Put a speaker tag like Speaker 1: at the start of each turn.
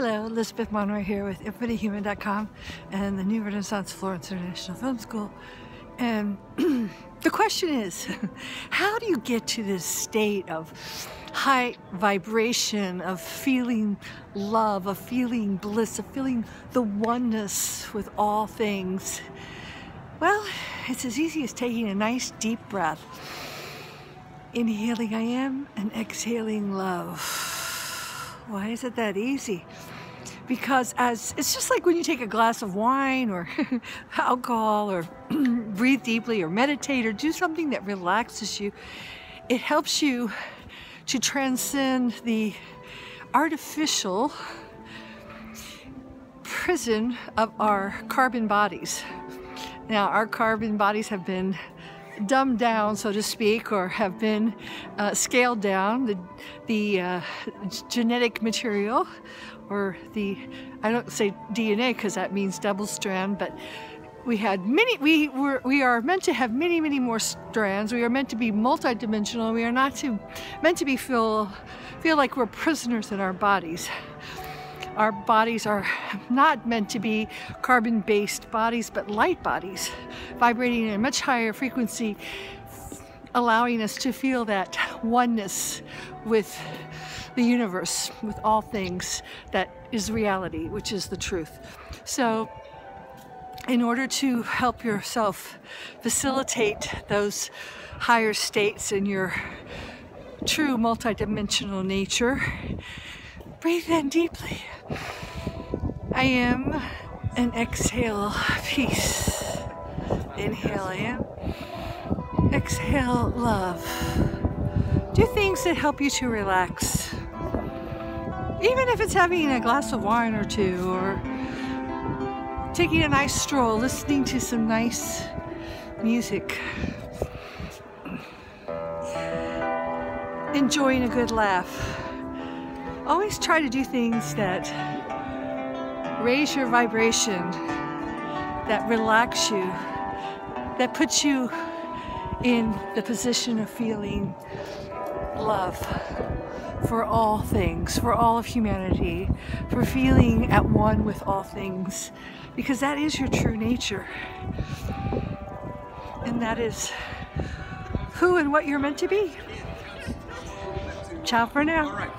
Speaker 1: Hello, Elizabeth Monroy here with InfiniteHuman.com and the New Renaissance Florence International Film School. And the question is, how do you get to this state of high vibration, of feeling love, of feeling bliss, of feeling the oneness with all things? Well, it's as easy as taking a nice deep breath. Inhaling I am and exhaling love. Why is it that easy? Because as it's just like when you take a glass of wine or alcohol or breathe deeply or meditate or do something that relaxes you, it helps you to transcend the artificial prison of our carbon bodies. Now, our carbon bodies have been dumbed down, so to speak, or have been uh, scaled down. The, the uh, genetic material, or the, I don't say DNA because that means double strand, but we had many, we, were, we are meant to have many, many more strands. We are meant to be multidimensional. We are not to, meant to be feel, feel like we're prisoners in our bodies. Our bodies are not meant to be carbon-based bodies, but light bodies, vibrating at a much higher frequency, allowing us to feel that oneness with the universe, with all things that is reality, which is the truth. So in order to help yourself facilitate those higher states in your true multidimensional nature, Breathe in deeply. I am and exhale peace. Inhale, I am. Exhale, love. Do things that help you to relax. Even if it's having a glass of wine or two, or taking a nice stroll, listening to some nice music. Enjoying a good laugh always try to do things that raise your vibration, that relax you, that puts you in the position of feeling love for all things, for all of humanity, for feeling at one with all things, because that is your true nature. And that is who and what you're meant to be. Ciao for now.